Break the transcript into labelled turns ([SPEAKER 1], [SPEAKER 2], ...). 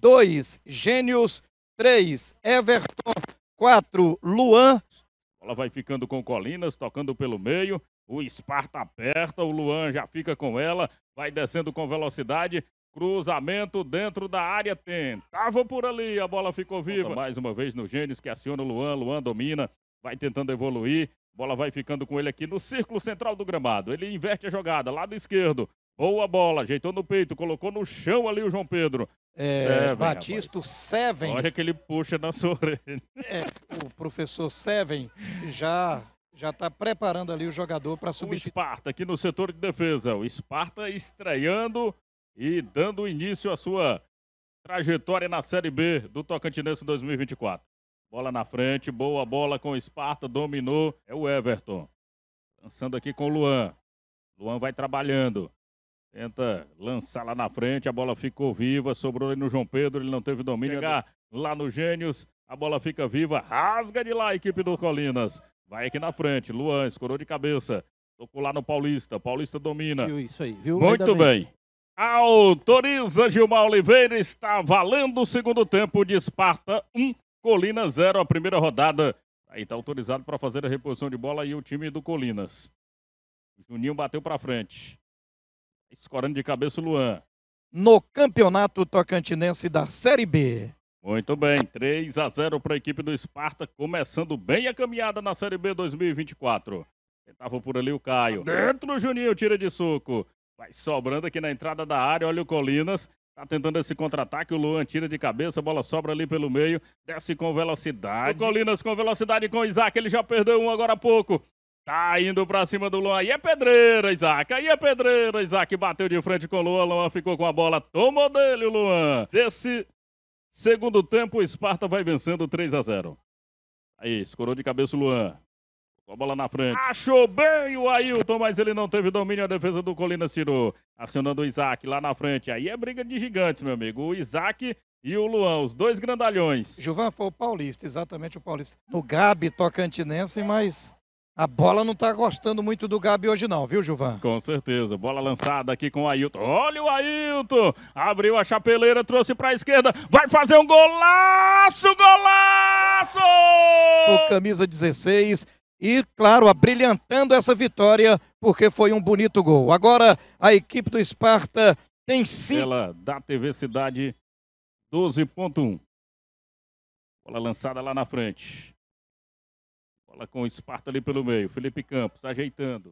[SPEAKER 1] 2, Gênios, 3, Everton, 4, Luan.
[SPEAKER 2] Bola vai ficando com Colinas, tocando pelo meio. O Esparta aperta, o Luan já fica com ela, vai descendo com velocidade. Cruzamento dentro da área, tentava por ali, a bola ficou viva. Volta mais uma vez no Gênesis que aciona o Luan, Luan domina, vai tentando evoluir. Bola vai ficando com ele aqui no círculo central do gramado. Ele inverte a jogada, lado esquerdo. Boa bola, ajeitou no peito, colocou no chão ali o João Pedro.
[SPEAKER 1] É, Seven, Batista, Seven.
[SPEAKER 2] Olha que ele puxa na sua orelha.
[SPEAKER 1] É, o professor Seven já já está preparando ali o jogador para subir.
[SPEAKER 2] O Esparta aqui no setor de defesa. O Esparta estreando e dando início à sua trajetória na Série B do Tocantinense 2024. Bola na frente, boa bola com o Esparta, dominou. É o Everton. Lançando aqui com o Luan. Luan vai trabalhando. Tenta lançar lá na frente, a bola ficou viva, sobrou ali no João Pedro, ele não teve domínio. Chegar lá no Gênios, a bola fica viva, rasga de lá a equipe do Colinas. Vai aqui na frente, Luan, escorou de cabeça. Tocou lá no Paulista, Paulista domina.
[SPEAKER 1] Viu isso aí, viu?
[SPEAKER 2] Muito bem. Autoriza Gilmar Oliveira, está valendo o segundo tempo de Esparta 1, Colina 0, a primeira rodada. Aí está autorizado para fazer a reposição de bola aí o time do Colinas. Juninho bateu para frente. Escorando de cabeça o Luan.
[SPEAKER 1] No Campeonato Tocantinense da Série B.
[SPEAKER 2] Muito bem, 3 a 0 para a equipe do Esparta, começando bem a caminhada na Série B 2024. Tentava por ali o Caio. Dentro o Juninho tira de suco. Vai sobrando aqui na entrada da área, olha o Colinas. Tá tentando esse contra-ataque, o Luan tira de cabeça, a bola sobra ali pelo meio, desce com velocidade. O Colinas com velocidade com o Isaac, ele já perdeu um agora há pouco. Tá indo pra cima do Luan. Aí é pedreira, Isaac. Aí é pedreira. Isaac bateu de frente com o Luan. Luan ficou com a bola. Tomou dele, o Luan. Desse Segundo tempo, o Esparta vai vencendo 3 a 0. Aí, escorou de cabeça o Luan. Com a bola na frente. Achou bem o Ailton, mas ele não teve domínio. A defesa do Colinas tirou. Acionando o Isaac lá na frente. Aí é briga de gigantes, meu amigo. O Isaac e o Luan, os dois grandalhões.
[SPEAKER 1] Gilvan foi o Paulista, exatamente o Paulista. No Gabi Tocantinense, mas a bola não tá gostando muito do Gabi hoje não, viu, Gilvan?
[SPEAKER 2] Com certeza. Bola lançada aqui com o Ailton. Olha o Ailton! Abriu a chapeleira, trouxe para a esquerda. Vai fazer um golaço! Golaço!
[SPEAKER 1] O camisa 16 e, claro, abrilhantando essa vitória porque foi um bonito gol. Agora a equipe do Esparta tem cinco...
[SPEAKER 2] Ela da TV Cidade 12.1. Bola lançada lá na frente. Com o Esparta ali pelo meio. Felipe Campos ajeitando.